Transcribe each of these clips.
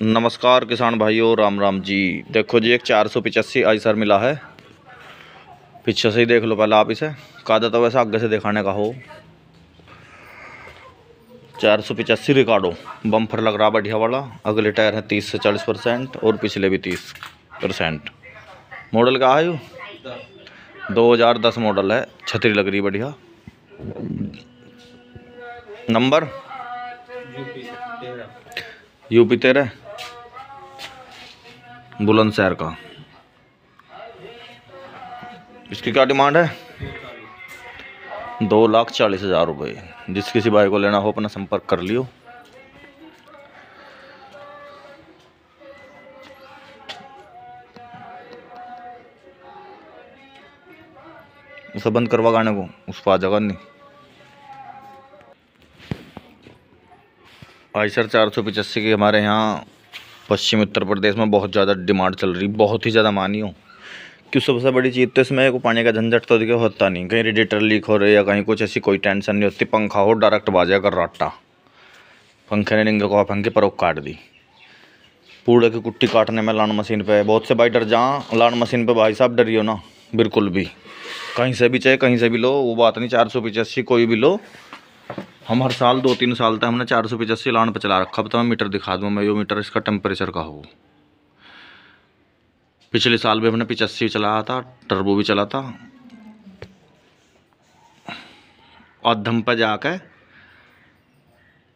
नमस्कार किसान भाइयों, राम राम जी। देखो जी, एक चार सौ पिचासी आई सर मिला है। पीछे से ही देख लो पहले आप इसे। कादा तो वैसे आगे से दिखाने का हो। चार सौ पिचासी रिकार्डो बम्फर लग रहा बढ़िया वाला। अगले टायर है तीस से चालीस परसेंट और पिछले भी तीस परसेंट। मॉडल क्या है यू? दो हज़ार दस मॉडल है। छतरी लग रही बढ़िया। नंबर? यूपी तेरह। बुलंदशहर का। इसकी क्या डिमांड है? दो लाख चालीस हज़ार रुपये जिस किसी भाई को लेना हो, अपना संपर्क कर लियो। उसे बंद करवा गाने को, उस पर आ जाएगा नहीं। आयसर चार सौ पचासी के हमारे यहाँ पश्चिम उत्तर प्रदेश में बहुत ज़्यादा डिमांड चल रही, बहुत ही ज़्यादा मानी हो क्यों सबसे बड़ी चीज़ तो इसमें को पानी का झंझट तो देखिए होता नहीं। कहीं रेडिएटर लीक हो रही है कहीं कुछ ऐसी कोई टेंशन नहीं होती। पंखा हो डायरेक्ट बाजे कर राटा। पंखे ने निंगे को पंखे पर काट दी। पूड़े की कुट्टी काटने में लान मशीन पे बहुत से भाई डर जहाँ लान मशीन पे भाई साहब डरियो ना, बिल्कुल भी। कहीं से भी चाहे, कहीं से भी लो, वो बात नहीं, चार सौ पचासी कोई भी लो। हम हर साल दो तीन साल तक हमने चार सौ पचासी लान पर चला रखा। तो मैं मीटर दिखा दूँ, मैं यो मीटर इसका टेम्परेचर का हो। पिछले साल भी हमने पिचासी चलाया था टर्बो भी चला था। और धम पर जाकर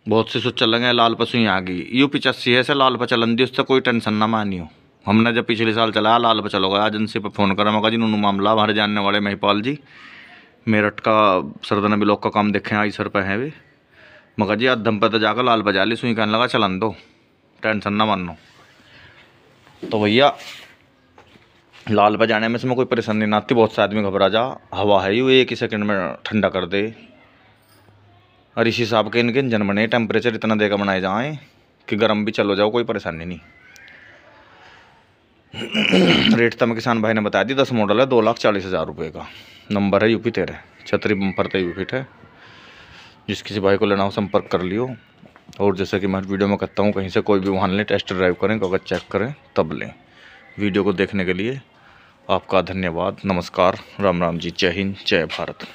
बहुत से सुच चल गए, लाल पशु ही आ गई। यू पिचासी है से लाल पर चलन दी, उससे कोई टेंशन ना मानी हो हमने जब पिछले साल चलाया लाल पर चलो गया एजेंसी पर फ़ोन करा मगा जी, नूनू मामला, हमारे जानने वाले महिपाल जी, मेरठ का सरदन ब्लॉक का काम देखे, आई सर पर हैं भी मगर जी अधम पर तो जाकर लाल बजा ली, सुई कहने लगा, चलन दो। टेंशन ना मानो। तो भैया, लाल बजाने जाने में इसमें कोई परेशानी नहीं आती, बहुत से आदमी घबरा जा। हवा है यू एक ही सेकंड में ठंडा कर दे। और इस हिसाब के इनके इंजन बने टेम्परेचर इतना देकर बनाए जाएँ, कि गर्म भी चलो जाओ, कोई परेशानी नहीं। रेट तो मैं किसान भाई ने बता दी, दस मॉडल है, दो लाख चालीस हज़ार रुपये का। नंबर है यूपी तेरह, छतरी बम्पर तय फिट है जिस किसी भाई को लेना हो संपर्क कर लियो। और जैसा कि मैं वीडियो में कहता हूँ, कहीं से कोई भी वाहन लें टेस्ट ड्राइव करें, अगर चेक करें, तब लें। वीडियो को देखने के लिए आपका धन्यवाद। नमस्कार। राम राम जी। जय हिंद। जय भारत।